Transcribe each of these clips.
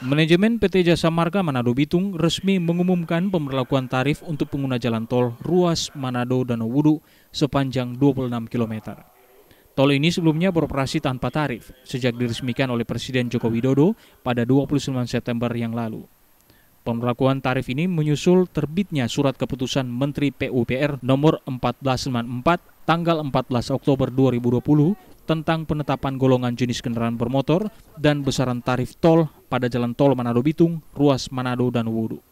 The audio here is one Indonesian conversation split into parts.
Manajemen PT Jasa Marga Manado Bitung resmi mengumumkan pemberlakuan tarif untuk pengguna jalan tol ruas Manado dan Wudu sepanjang 26 km. Tol ini sebelumnya beroperasi tanpa tarif sejak diresmikan oleh Presiden Joko Widodo pada 29 September yang lalu. Pemberlakuan tarif ini menyusul terbitnya surat keputusan Menteri PUPR nomor 1494 tanggal 14 Oktober 2020 tentang penetapan golongan jenis kendaraan bermotor dan besaran tarif tol pada jalan tol Manado Bitung, ruas Manado dan Wudu.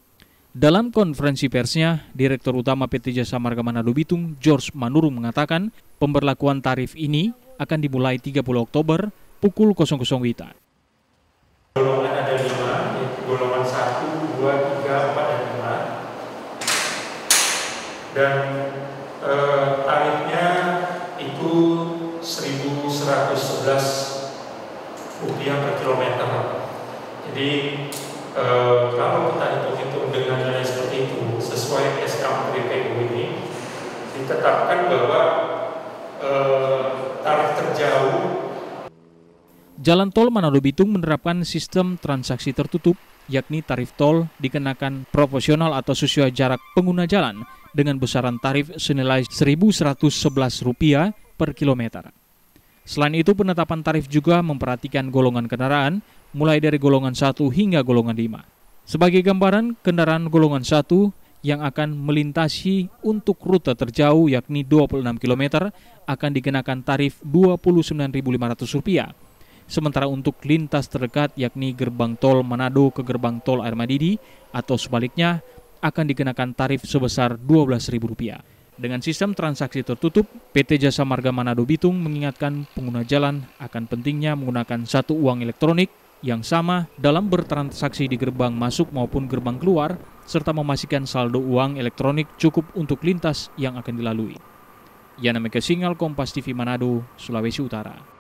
Dalam konferensi persnya, Direktur Utama PT Jasa Marga Manado Bitung, George Manurung mengatakan pemberlakuan tarif ini akan dimulai 30 Oktober pukul 00 Wita. Golongan ada lima, golongan 1, 2, 3, 4, dan 5. Dan eh, tarifnya itu 1.111 rupiah per kilometer. Jadi eh, kalau kita hitung-hitung dengan nilai seperti itu sesuai SK Menteri PU ini ditetapkan bahwa eh, tarif terjauh Jalan tol Manado Bitung menerapkan sistem transaksi tertutup, yakni tarif tol dikenakan proporsional atau sesuai jarak pengguna jalan dengan besaran tarif senilai Rp1.111 per kilometer. Selain itu, penetapan tarif juga memperhatikan golongan kendaraan, mulai dari golongan 1 hingga golongan 5. Sebagai gambaran, kendaraan golongan 1 yang akan melintasi untuk rute terjauh yakni 26 km akan dikenakan tarif Rp29.500. Sementara untuk lintas terdekat yakni gerbang tol Manado ke gerbang tol Air Madidi atau sebaliknya akan dikenakan tarif sebesar Rp12.000. Dengan sistem transaksi tertutup, PT Jasa Marga Manado Bitung mengingatkan pengguna jalan akan pentingnya menggunakan satu uang elektronik yang sama dalam bertransaksi di gerbang masuk maupun gerbang keluar, serta memastikan saldo uang elektronik cukup untuk lintas yang akan dilalui. Yana Mega Singal Kompas TV Manado, Sulawesi Utara.